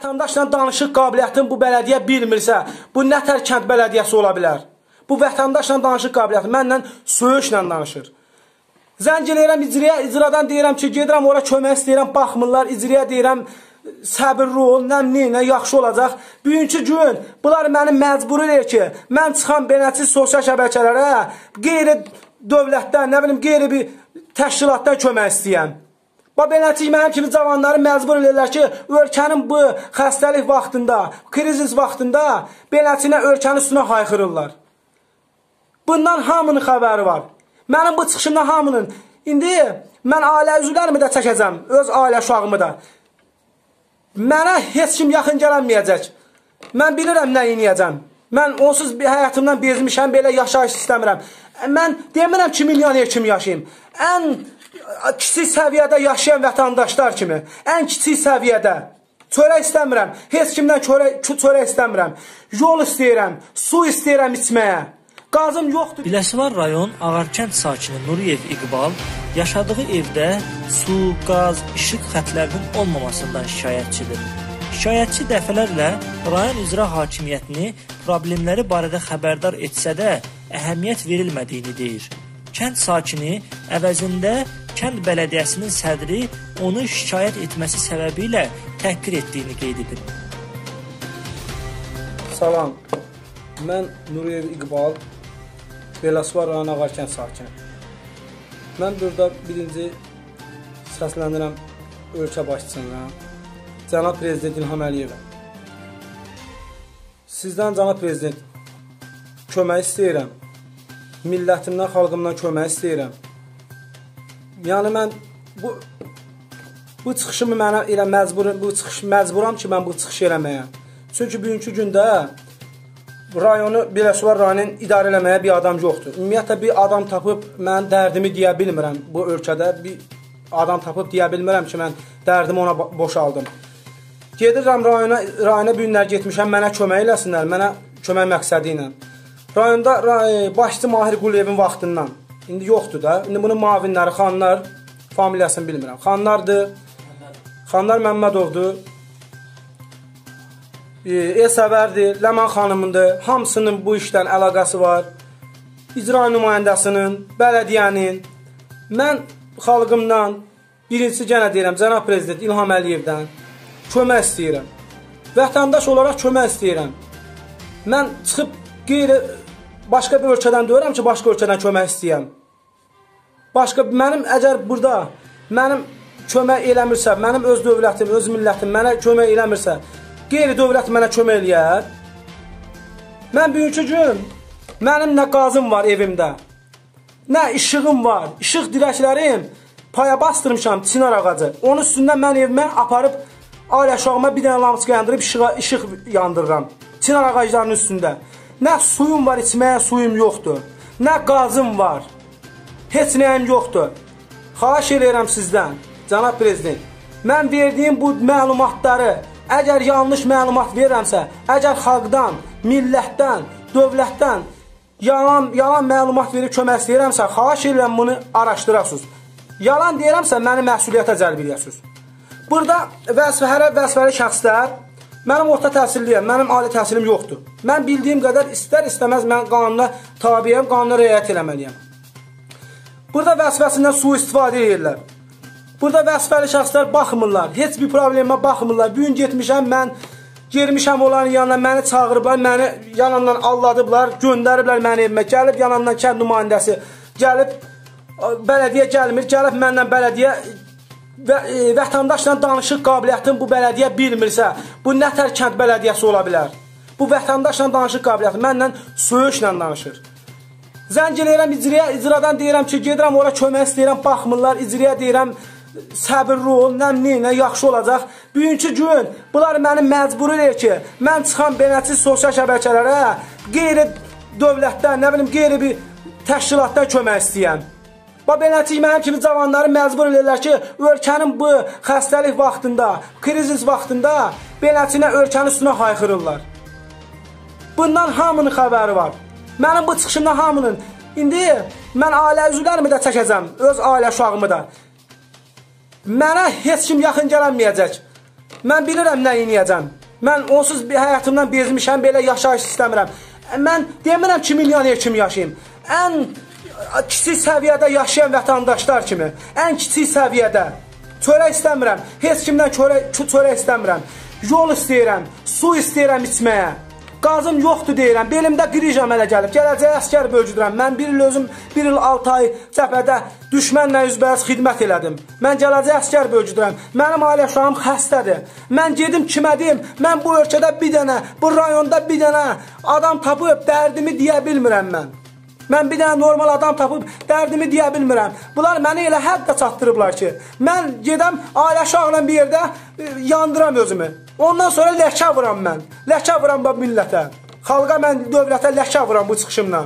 vətəndaşla danışıq qabiliyyətini bu bələdiyyə bilmirsə, bu nətər kənd bələdiyyəsi ola bilər? Bu vətəndaşla danışıq qabiliyyəti mənlə söyüşlə danışır. Zəng eləyirəm icraya, icradan deyirəm ki, gedirəm ora kömək istəyirəm, baxmırlar, icraya deyirəm səbirli ol, nə nə yaxşı olacaq. Bugünkü gün bunlar məni məcbur edir ki, mən çıxam beləçi sosial şəbəkələrə qeyri dövlətdən, nə bilim, qeyri bir təşkilatdan kömək istəyəm. Və beləçik mənim kimi cavanları məcbur edirlər ki, ölkənin bu xəstəlik vaxtında, krizis vaxtında beləçinə ölkənin üstünə hayxırırlar. Bundan hamının xəbəri var. Mənim bu çıxışımda hamının indi mən ailə üzvlərimi də çəkəcəm, öz ailə uşağımı da. Mənə heç kim yaxın gəlməyəcək. Mən bilirəm nə edəcəm. Mən onsuz həyatımdan bezmişəm, belə yaşayış istəmirəm. Mən demirəm ki, milyoner kimi yaşayım. Ən kiçik səviyyədə yaşayan vətəndaşlar kimi, ən kiçik səviyyədə. Çörək istəmirəm, heç kimdən çörək, çörək istəmirəm. Yol istəyirəm, su istəyirəm içməyə. Qazım yoxdur. Biləsuvar rayon Ağarkənd sakini Nuriyev İqbal yaşadığı evdə su, qaz, işıq xətlərinin olmamasından şikayətçidir. Şikayətçi dəfələrlə rayon icra hakimiyyətini problemləri barədə xəbərdar etsə də əhəmiyyət verilmədiyini deyir. Kənd sakini əvəzində kənd bələdiyyəsinin sədri onu şikayət etməsi səbəbilə təhqir etdiyini qeyd edib. Salam. Mən Nuriyev İqbal Belasvar rayon Ağarkənd sakini. Mən burada birinci səslənirəm ölkə başçısına, cənab prezident İlham Əliyevə. Sizdən cənab prezident kömək istəyirəm. Millətimdən, xalqımdan kömək istəyirəm. Yəni mən bu bu çıxışımı mənə elə məcbur bu çıxış məcburam ki, mən bu çıxış eləməyə. Çünki bugünkü gündə rayonu Biləsuvar rayonunun idarə eləməyə bir adam yoxdur. Ümumiyyətlə bir adam tapıb mən dərdimi deyə bilmirəm bu ölkədə. Bir adam tapıb deyə bilmirəm ki, mən dərdimi ona boşaldım. Gedirəm rayona, rayona bu günlər getmişəm, mənə kömək eləsinlər, mənə kömək məqsədi ilə. Rayonda ray, başçı Mahir Quliyevin vaxtından. İndi yoxdur da. İndi bunun mavinləri, xanlar, familiyasını bilmirəm. Xanlardır. Xanlar Məmmədovdur. Elsəvərdir, Ləman xanımındır. Hamısının bu işdən əlaqəsi var. İcra nümayəndəsinin, bələdiyyənin. Mən xalqımdan birincisi yenə deyirəm, cənab prezident İlham Əliyevdən kömək istəyirəm. Vətəndaş olaraq kömək istəyirəm. Mən çıxıb qeyri başqa bir ölkədən deyirəm ki, başqa ölkədən kömək istəyirəm. Başqa mənim əgər burada mənim kömək eləmirsə, mənim öz dövlətim, öz millətim mənə kömək eləmirsə, qeyri-dövlət mənə kömək eləyər. Mən bugünkü gün mənim nə qazım var evimdə, nə işığım var, işıq dirəklərim paya bastırmışam çinar ağacı. Onun üstündən mən evimə aparıb ailə uşağıma bir dənə lampoçka yandırıb işığa, işıq yandırıram. Çinar ağaclarının üstündə. Nə suyum var içməyə suyum yoxdur. Nə qazım var. Heç nəyim yoxdur. Xahiş edirəm sizdən, cənab prezident. Mən verdiyim bu məlumatları Əgər yanlış məlumat verirəmsə, əgər xalqdan, millətdən, dövlətdən yalan yalan məlumat verib kömək istəyirəmsə, xahiş edirəm bunu araşdırasınız. Yalan deyirəmsə, məni məsuliyyətə cəlb edəsiniz. Burada vəzifələrə vəzifəli şəxslər Mənim orta təhsilliyəm, mənim ali təhsilim yoxdur. Mən bildiyim qədər istər-istəməz mən qanuna tabiyəm, qanuna riayət eləməliyəm. Burada vəzifəsindən sui-istifadə edirlər. Burada vəzifəli şəxslər baxmırlar, heç bir problemə baxmırlar. Bu gün getmişəm mən, girmişəm onların yanına, məni çağırıblar, məni yanından alladıblar, göndəriblər məni evimə. Gəlib yanından kənd nümayəndəsi, gəlib bələdiyyə gəlmir, gəlib məndən bələdiyyə və e, vətəndaşla danışıq qabiliyyətini bu bələdiyyə bilmirsə, bu nətər kənd bələdiyyəsi ola bilər? Bu vətəndaşla danışıq qabiliyyəti mənlə söyüşlə danışır. Zəng eləyirəm icraya, icradan deyirəm ki, gedirəm ora kömək istəyirəm, baxmırlar, icraya deyirəm, səbirli ol, nə nə yaxşı olacaq. Bugünkü gün bunlar məni məcbur edir ki, mən çıxam beləçi sosial şəbəkələrə qeyri dövlətdən, nə bilim, qeyri bir təşkilatdan kömək istəyəm. Və beləçik mənim kimi cavanları məcbur edirlər ki, ölkənin bu xəstəlik vaxtında, krizis vaxtında beləçinə ölkənin üstünə hayxırırlar. Bundan hamının xəbəri var. Mənim bu çıxışımda hamının indi mən ailə üzvlərimi də çəkəcəm, öz ailə uşağımı da. Mənə heç kim yaxın gəlməyəcək. Mən bilirəm nə edəcəm. Mən onsuz bir həyatımdan bezmişəm, belə yaşayış istəmirəm. Mən demirəm ki, milyoner kimi yaşayım. Ən kiçik səviyyədə yaşayan vətəndaşlar kimi, ən kiçik səviyyədə çörək istəmirəm. Heç kimdən çörək çörək istəmirəm. Yol istəyirəm, su istəyirəm içməyə. Qazım yoxdur deyirəm. Belimdə qrij əmələ gəlib. Gələcək əskər bölgüdürəm. Mən bir il özüm 1 il 6 ay cəbhədə düşmənlə üzbəyiz xidmət elədim. Mən gələcək əskər bölgüdürəm. Mənim ailə uşağım xəstədir. Mən gedim kimə deyim? Mən bu ölkədə bir dənə, bu rayonda bir dənə adam tapıb dərdimi deyə bilmirəm mən. Mən bir dənə normal adam tapıb dərdimi deyə bilmirəm. Bunlar məni elə həddə çatdırıblar ki, mən gedəm ailə uşaqla bir yerdə e, yandıram özümü. Ondan sonra ləkə vuram mən. Ləkə vuram bu millətə. Xalqa mən dövlətə ləkə vuram bu çıxışımla.